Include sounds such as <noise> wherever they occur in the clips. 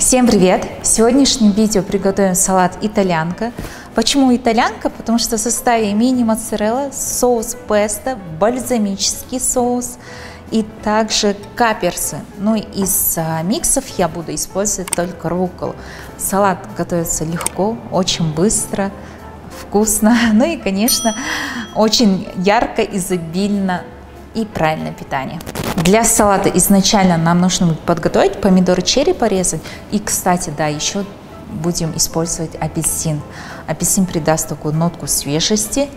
Всем привет! В сегодняшнем видео приготовим салат итальянка. Почему итальянка? Потому что в составе мини-моцарелла, соус песто, бальзамический соус и также каперсы. Ну из а, миксов я буду использовать только рукколу. Салат готовится легко, очень быстро, вкусно, <laughs> ну и, конечно, очень ярко, изобильно и правильное питание. Для салата изначально нам нужно будет подготовить помидоры черри порезать. И, кстати, да, еще будем использовать апельсин. Апельсин придаст такую нотку свежести.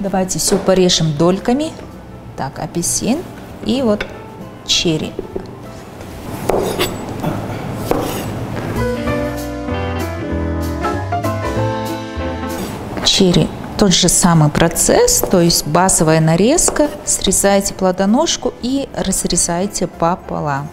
Давайте все порежем дольками. Так, апельсин и вот черри. Черри тот же самый процесс, то есть базовая нарезка, срезаете плодоножку и разрезаете пополам.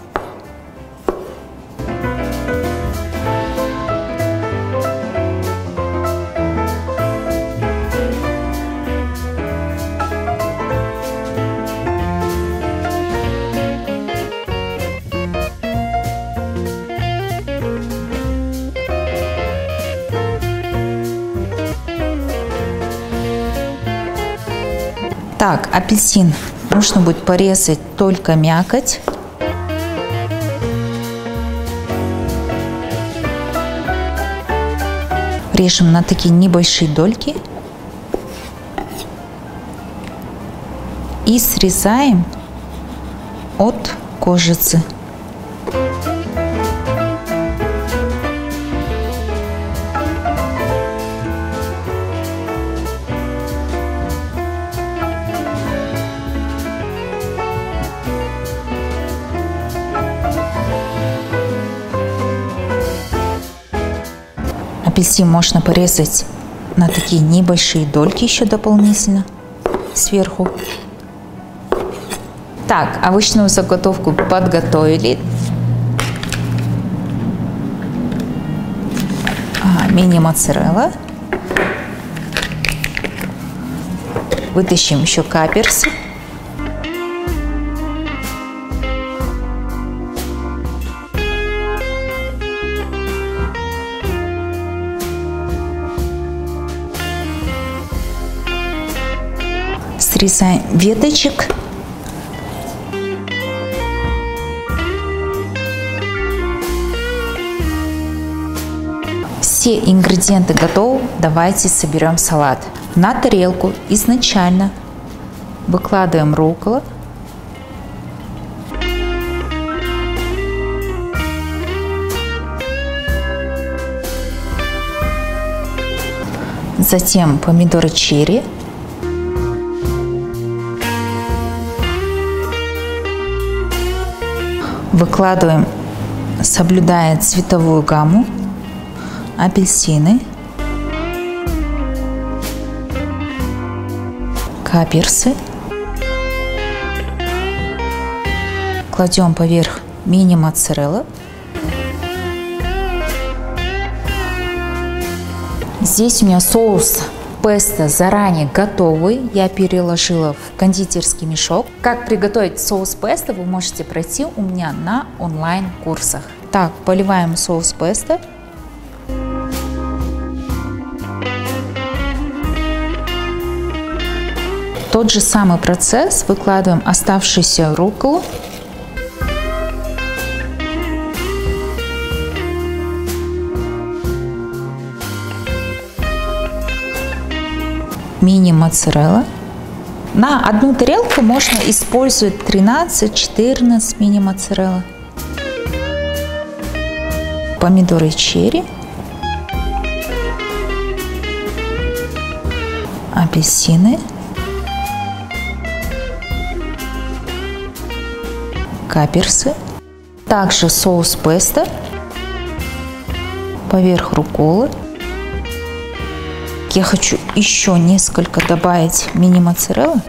Так, апельсин нужно будет порезать только мякоть. Режем на такие небольшие дольки. И срезаем от кожицы. Апельсин можно порезать на такие небольшие дольки еще дополнительно сверху. Так, овощную заготовку подготовили. А, мини-моцарелла. Вытащим еще каперсы. Срезаем веточек. Все ингредиенты готовы, давайте соберем салат. На тарелку изначально выкладываем руккола. Затем помидоры черри. Выкладываем, соблюдая цветовую гамму, апельсины, каперсы. Кладем поверх мини-моцарелла. Здесь у меня соус песто заранее готовый, я переложила в кондитерский мешок. Как приготовить соус песто вы можете пройти у меня на онлайн-курсах. Так, поливаем соус песто. Тот же самый процесс выкладываем оставшуюся руколу мини-моцарелла. На одну тарелку можно использовать 13-14 мини-моцарелла. Помидоры черри. Апельсины. Каперсы. Также соус песто. Поверх я хочу еще несколько добавить мини-моцареллы.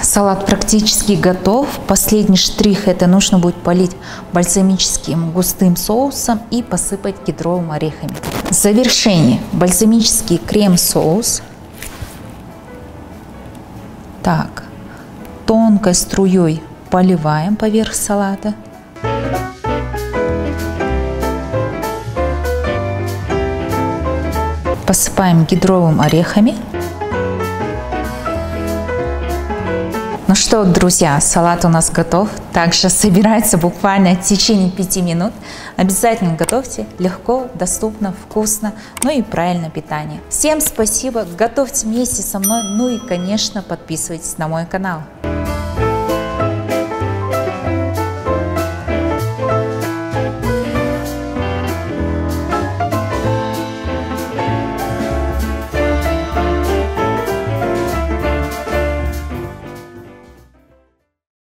Салат практически готов. Последний штрих это нужно будет полить бальзамическим густым соусом и посыпать кедровым орехами. Завершение. Бальзамический крем-соус. Так, тонкой струей поливаем поверх салата. Посыпаем гидровым орехами. Ну что, друзья, салат у нас готов. Также собирается буквально в течение 5 минут. Обязательно готовьте. Легко, доступно, вкусно, ну и правильное питание. Всем спасибо. Готовьте вместе со мной. Ну и, конечно, подписывайтесь на мой канал.